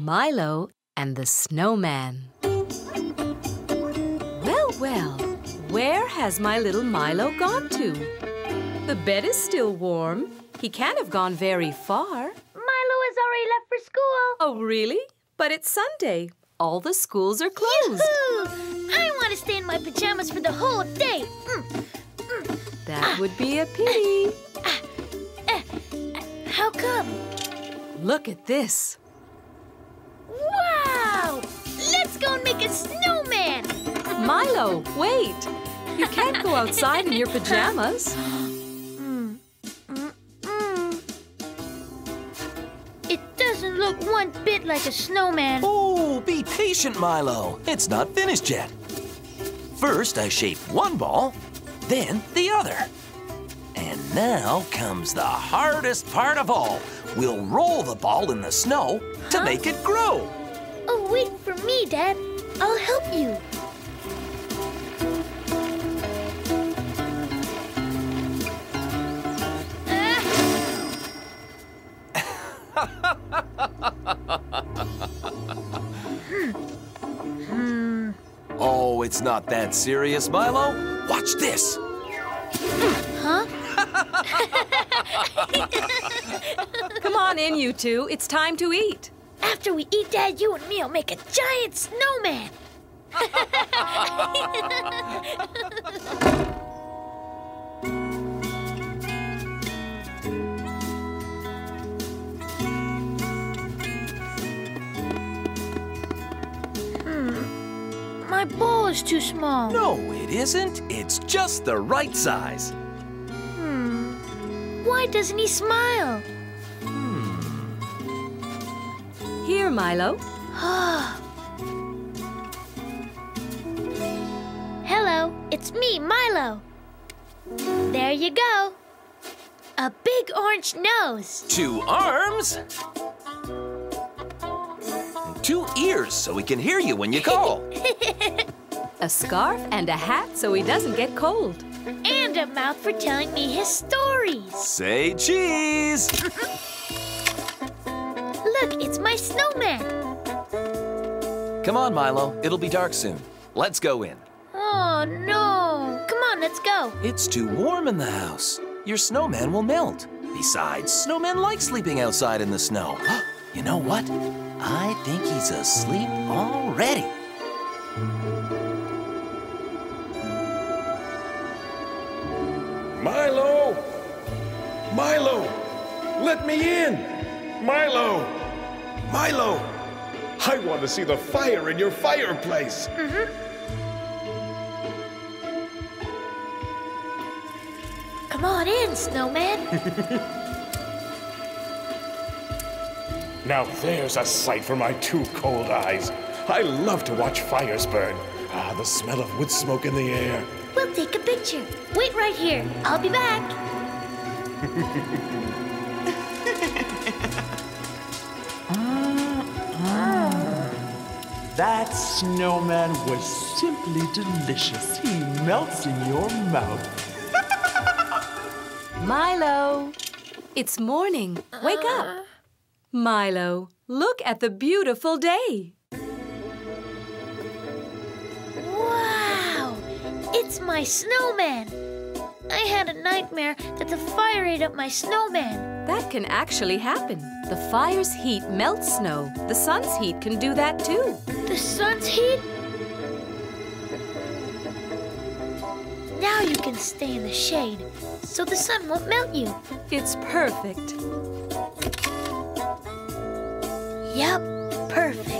Milo and the Snowman. Well, well, where has my little Milo gone to? The bed is still warm. He can't have gone very far. Milo has already left for school. Oh, really? But it's Sunday. All the schools are closed. Yoo-hoo! I want to stay in my pajamas for the whole day. Mm. mm. That ah. would be a ah. pity. Ah. How come? Look at this. Go and make a snowman! Milo, wait! You can't go outside in your pajamas. Mm. Mm -mm. It doesn't look one bit like a snowman. Oh, be patient, Milo. It's not finished yet. First, I shape one ball, then the other. And now comes the hardest part of all. We'll roll the ball in the snow to make it grow. Oh, wait for me, Dad. I'll help you. Oh, it's not that serious, Milo. Watch this. Huh? Come on in, you two. It's time to eat. After we eat, Dad, you and me will make a giant snowman. Hmm. My ball is too small. No, it isn't. It's just the right size. Hmm. Why doesn't he smile? Here, Milo. Hello, it's me, Milo. There you go. A big orange nose. Two arms. And two ears so he can hear you when you call. A scarf and a hat so he doesn't get cold. And a mouth for telling me his stories. Say cheese. Look, it's my snowman. Come on, Milo. It'll be dark soon. Let's go in. Oh, no. Come on, let's go. It's too warm in the house. Your snowman will melt. Besides, snowmen like sleeping outside in the snow. you know what? I think he's asleep already. Milo! Milo! Let me in! Milo! Milo! I want to see the fire in your fireplace. Come on in, snowman. Now there's a sight for my two cold eyes. I love to watch fires burn. Ah, the smell of wood smoke in the air. we'll take a picture. Wait right here. I'll be back. That snowman was simply delicious. He melts in your mouth. Milo! It's morning. Wake up. Milo, look at the beautiful day. Wow! It's my snowman. I had a nightmare that the fire ate up my snowman. That can actually happen. The fire's heat melts snow. The sun's heat can do that too. The sun's heat? Now you can stay in the shade, so the sun won't melt you. It's perfect. Yep, perfect.